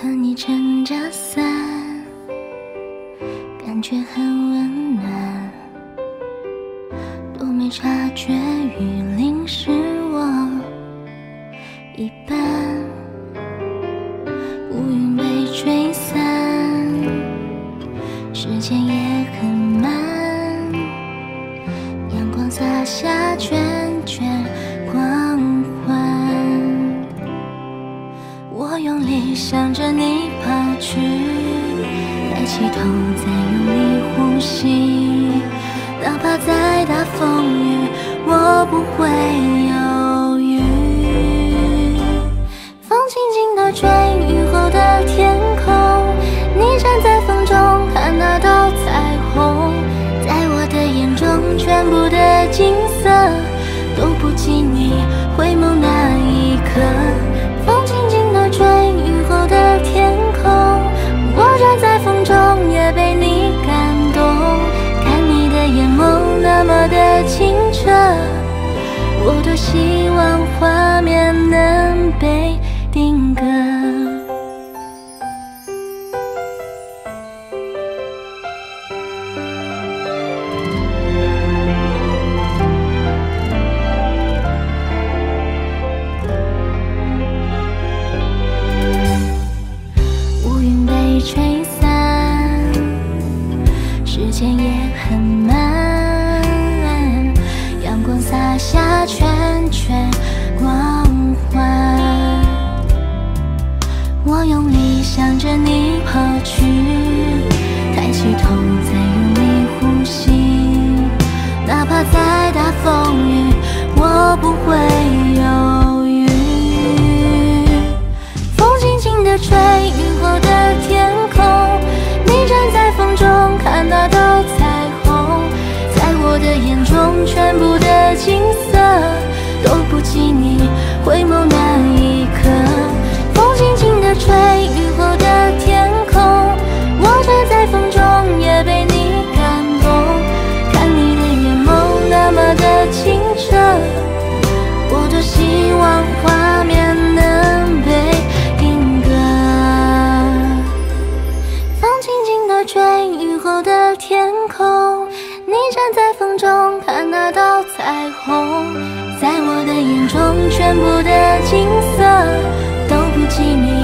和你撑着伞感觉很温暖都没察觉雨淋湿我一半乌云被吹散时间也很慢阳光洒下圈圈向着你跑去，抬起头再用力呼吸，哪怕再大风雨，我不会犹豫。风轻轻地吹，雨后的天空，你站在风中看那道彩虹，在我的眼中，全部的景色都不及你回眸那一刻。吹散，时间也很慢，阳光洒下圈圈光环。我用力向着你跑去，抬起头再用力呼吸，哪怕再大风雨，我不会犹豫。风轻轻地吹，全部的景色都不及你回眸那全部的景色都不及你